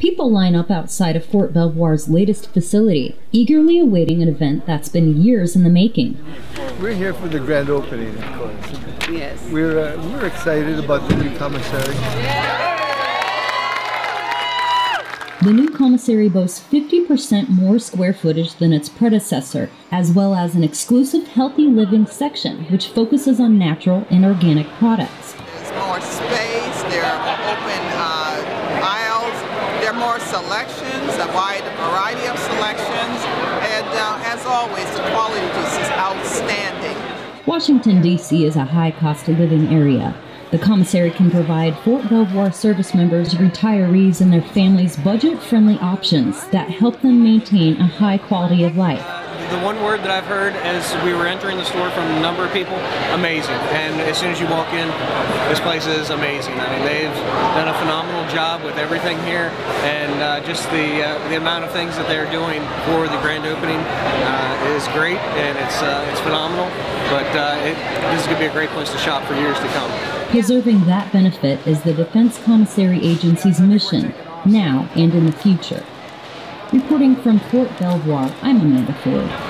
People line up outside of Fort Belvoir's latest facility, eagerly awaiting an event that's been years in the making. We're here for the grand opening, of course. Yes. We're, uh, we're excited about the new commissary. The new commissary boasts 50% more square footage than its predecessor, as well as an exclusive healthy living section which focuses on natural and organic products. There's more space, there are open uh, aisles, are more selections, a wide variety of selections, and uh, as always, the quality just is outstanding. Washington, D.C. is a high cost of living area. The commissary can provide Fort Belvoir service members, retirees, and their families budget friendly options that help them maintain a high quality of life. The one word that I've heard as we were entering the store from a number of people, amazing. And as soon as you walk in, this place is amazing. I mean, they've done a phenomenal job with everything here, and uh, just the uh, the amount of things that they're doing for the grand opening uh, is great, and it's uh, it's phenomenal. But uh, it, this is going to be a great place to shop for years to come. Preserving that benefit is the Defense Commissary Agency's mission, now and in the future. Reporting from Fort Belvoir, I'm Amanda Ford.